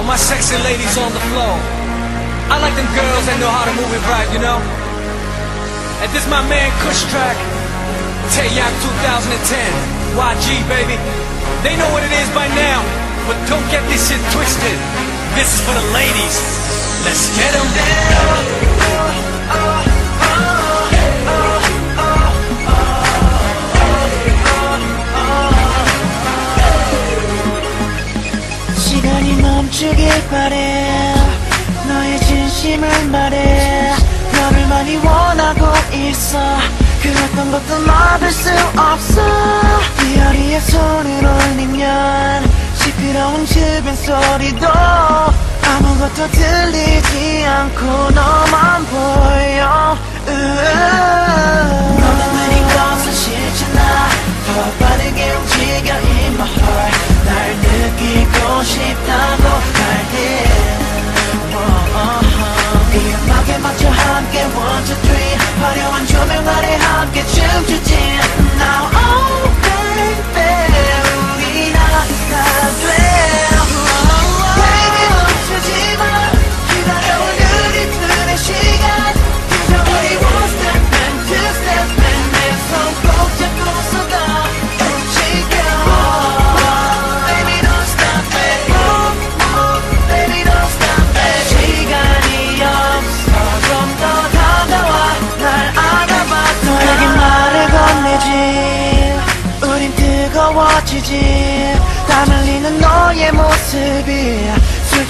All my sexy ladies on the floor. I like them girls that know how to move it right, you know? And this my man Kush track. Taeyang 2010. YG, baby. They know what it is by now. But don't get this shit twisted. This is for the ladies. Let's get them down. 멈추길 바래. 너의 진심을 말해. 너를 많이 원하고 있어. 그 어떤 것도 막을 수 없어. 이어리에 손을 올리면 시끄러운 주변 소리도 아무것도 들리지 않고 너만 보여. 너는 1, 2, 3 화려한 조명 아래 함께 춤추지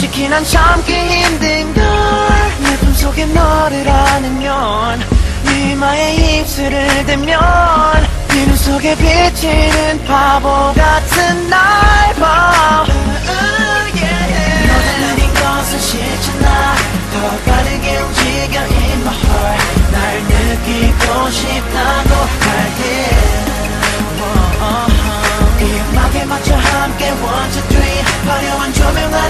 솔직히 난 참기 힘든 걸내 품속에 너를 안으면 네 이마에 입술을 대면 네 눈 속에 비치는 바보 같은 날봐 너를 느린 것은 싫잖아 더 빠르게 움직여 in my 날 느끼고 싶다고 할때. 이 음악에 맞춰 함께 one two three. 화려한 조명 아래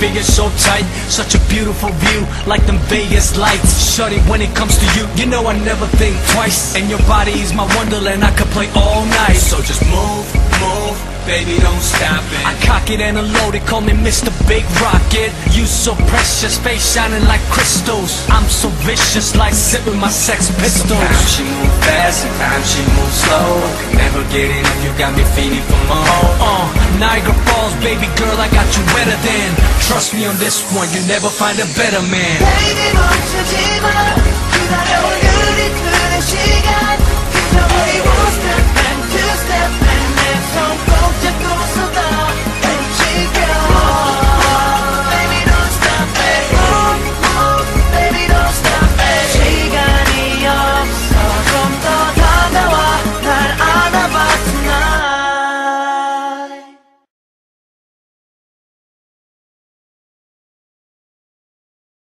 figure so tight Such a beautiful view like them Vegas lights Shorty when it comes to you you know I never think twice And your body is my wonderland I could play all night So just move, move, baby don't stop it I cock it and unload it call me Mr. Big Rocket You so precious face shining like crystals I'm so vicious like sipping my sex pistols Sometimes she move fast, sometimes she move slow. Never get enough, you got me feeling for more. Baby girl, I got you wetter than. Trust me on this one, you never find a better man